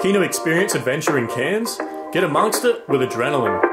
Keen to experience adventure in Cairns? Get amongst it with Adrenaline.